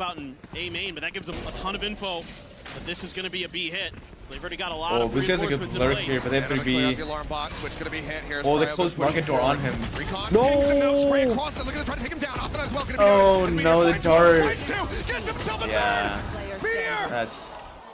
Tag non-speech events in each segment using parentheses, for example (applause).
about in A main, but that gives them a ton of info But this is going to be a B hit. So they've already got a lot Oh, of Blue has a good reinforcements in lurk place. here, but they have And to I'm gonna be. the alarm box, which gonna be hit here. Oh, they closed market door on him. Recon No! him across it, looking to try to take him down. Often as well, gonna be Oh, no, the Fight dart. fight two, Gets himself a Yeah. That's.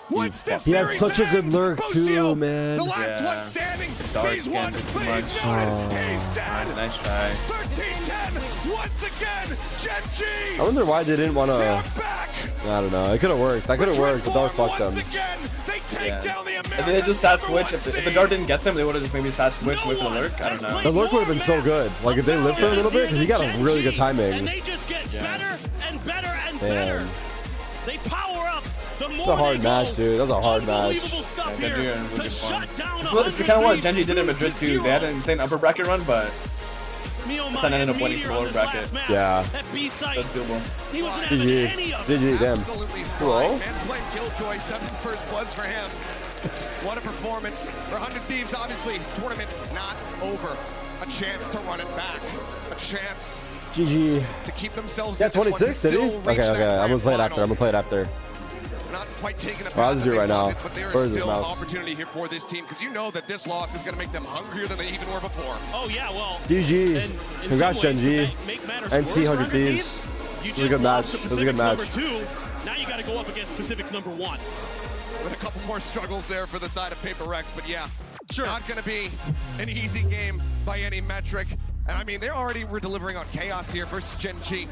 What's this He has such a good lurk, too, man. The last Yeah. one standing, Dark sees skin one, did but too he's much. noted. Oh. He's dead. Oh, nice try. 13-10, once again, Gen G. I wonder why they didn't want to. back. I don't know. It could have worked. That could have worked, but that Transform fucked them. once again. They take Yeah. down the If American they just sat switch, if the, if the dart didn't get them, they would have just maybe sat switch with the lurk. I don't know. The lurk would have been so good. Like, if they lived for a little bit, because he got a really good And timing. they just get Yeah. better and better and Man. better. They power up. The It's a hard match, dude. That was a hard match. Yeah, here Gen G and to fun. shut down It's, what- it's kind of what Gen G did in Madrid too. They had an insane upper bracket run, but Miomai Sen ended up winning the on lower this bracket. Yeah. B site, that's doable. he wasn't having GG. any of it. GG, them. Absolutely Cool. fine. Man's playing Killjoy, seven first bloods for him. (laughs) What a performance. For 100 Thieves, obviously, tournament not over. A chance to run it back. A chance GG. to keep themselves Yeah, in this one, to 26, did he? Okay, okay. I'm gonna grand play it after. I'm gonna play it after. Not quite taking the path that just do right now. wanted, but there Where is is still mouse? opportunity here for this team because you know that this loss is going to make them hungrier than they even were before. Oh yeah, well. GG. and in Congrats, some ways, Gen G. to make- make matters NT 100 Thieves. You was a good match. It was a good match. Number two. Now you got to go up against Pacific's number one. With a couple more struggles there for the side of Paper Rex, but yeah, Sure. not going to be an easy game by any metric. And I mean, they already were delivering on Chaos here versus Gen G.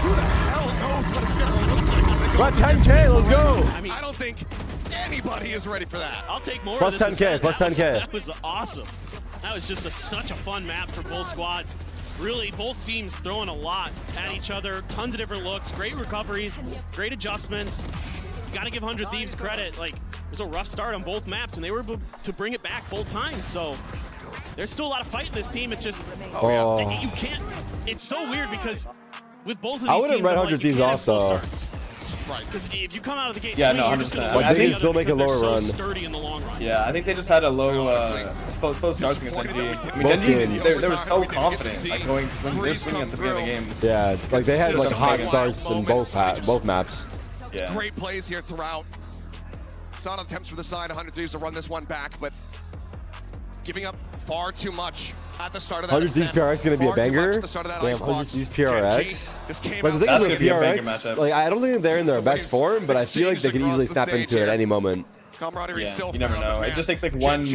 Who the hell knows what it's going to look like when they go Plus up against 10K, let's go. I mean- I don't think anybody is ready for that. I'll take more. Plus of this 10K, instead. plus 10K. That was awesome. That was just a, such a fun map for both squads. Really, both teams throwing a lot at each other. Tons of different looks, great recoveries, great adjustments. You got to give 100 Thieves credit. Like, it was a rough start on both maps, and they were able to bring it back both times. So there's still a lot of fight in this team. It's just Oh. you can't. It's so weird because with both of these I wouldn't teams, 100 like, you Thieves off, slow though. Right. Because if you come out of the gate, Yeah, swinging, no, you're just gonna 100%. I think the still make a lower so run. Sturdy in the long run. Yeah, I think they just had a low, uh, slow, slow starts against disappointed Gen G. I mean, didn't- Gen G, Both they, they were so we didn't get to confident, like going when they're swinging at the beginning of the through. games. Yeah, like they had like hot starts in both both maps. Yeah. Great plays here throughout. Solid attempts for the side. 100 Thieves to run this one back, but giving up far too much at the start of that. 100 Thieves. PRX is gonna be a Far too much banger. at the start of that Damn, 100 Thieves PRX. just came But the thing is gonna with be a banger PRX, like I don't think they're in their best form, but I feel like they could easily snap into it at any moment. Camaraderie Yeah, still you never know. It just takes like one match.